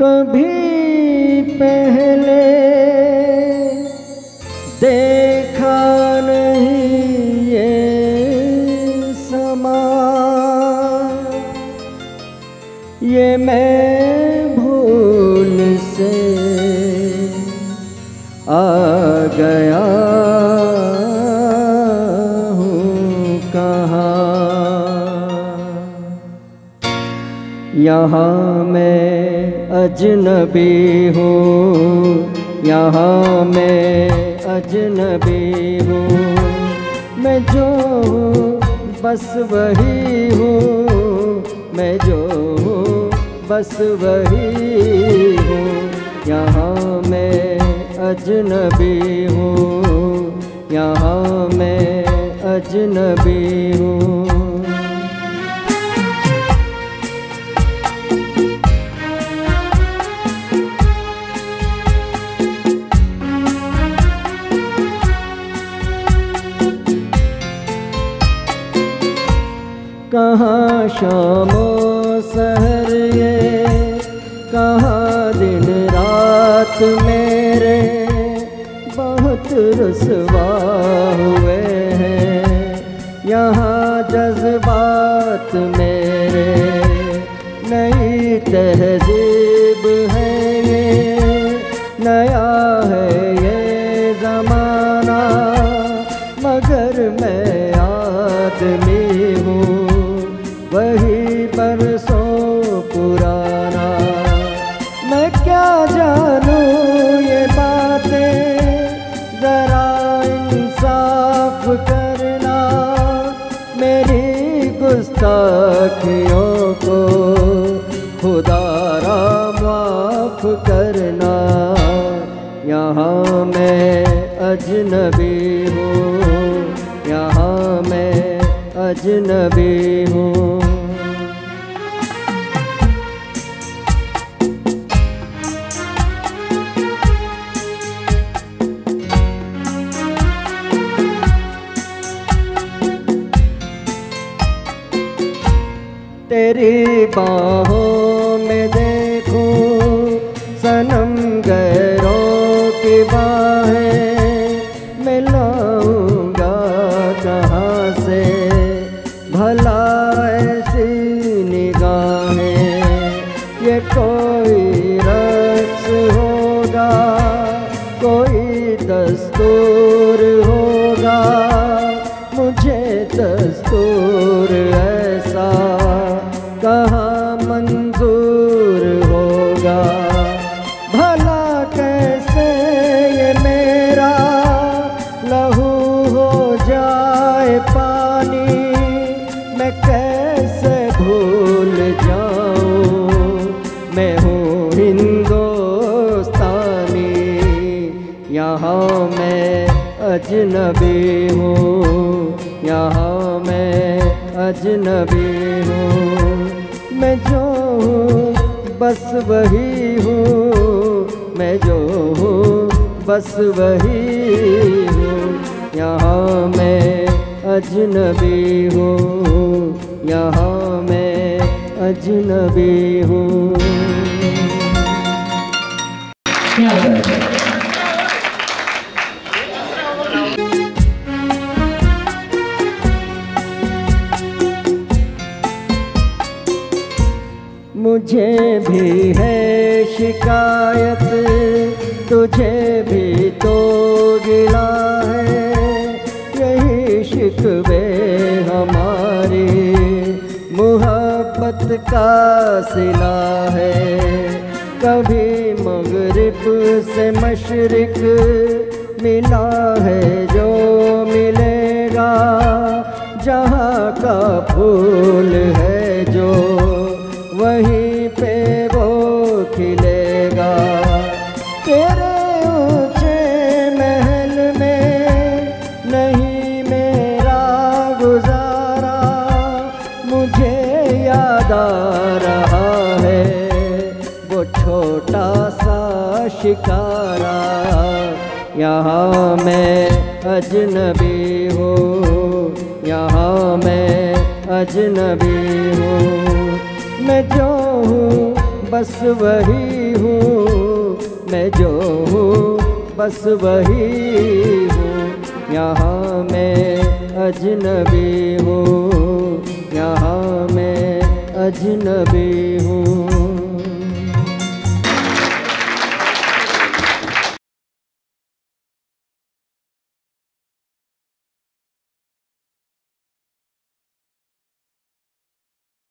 कभी पहले देखा नहीं ये समा। ये मैं भूल से आ गया हूँ कहाँ। यहाँ मैं अजनबी हूँ। यहाँ मैं अजनबी हूँ। मैं जो हूँ, बस वही हूँ। मैं जो हूँ, बस वही हूँ। यहाँ मैं अजनबी हूँ। यहाँ मैं अजनबी कहाँ शामो सहर ये? कहाँ दिन रात मेरे? बहुत रसवा हुए हैं। यहाँ जज्बात मेरे। नई तहजीब है ये। नया है ये ज़माना। मगर मैं वही बरसों पुराना। मैं क्या जानूँ ये बातें? ज़रा इंसाफ करना मेरी गुस्ताखियों को। खुदारा माफ़ करना। यहाँ मैं अजनबी हूँ। यहाँ मैं अजनबी हूँ। तेरी बाहों में देखूँ, सनम गैरों की बाहें मिलाऊँगा कहाँ से भला ऐसी निगाहें। ये कोई रक्स होगा, कोई दस्तूर हो जाए पानी, मैं कैसे भूल जाऊँ? मैं हूँ हिंदुस्तानी, यहाँ मैं अजनबी हूँ, यहाँ मैं अजनबी हूँ। मैं जो हूँ, बस वही हूँ, मैं जो हूँ, बस वही यहाँ मैं अजनबी हूँ। यहाँ मैं अजनबी हूँ। मुझे भी है शिकायत मोहब्बत का सिला है। कभी मगरब से मशरक मिला है जो मिलेगा। जहाँ का फूल है जो शिकारा। यहाँ मैं अजनबी हूँ। यहाँ मैं अजनबी हूँ। मैं जो हूँ, बस वही हूँ। मैं जो हूँ, बस वही हूँ। यहाँ मैं अजनबी हूँ। यहाँ मैं अजनबी हूँ।